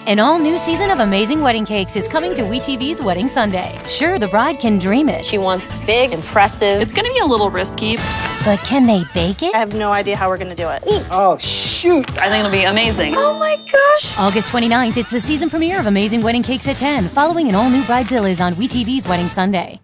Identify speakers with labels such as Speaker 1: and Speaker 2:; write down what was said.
Speaker 1: An all new season of Amazing Wedding Cakes is coming to WeTV's Wedding Sunday. Sure, the bride can dream it.
Speaker 2: She wants big, impressive.
Speaker 3: It's gonna be a little risky.
Speaker 1: But can they bake it?
Speaker 4: I have no idea how we're gonna do it.
Speaker 5: Oh, shoot.
Speaker 3: I think it'll be amazing.
Speaker 4: Oh my gosh.
Speaker 1: August 29th, it's the season premiere of Amazing Wedding Cakes at 10, following an all new Bridezillas on WeTV's Wedding Sunday.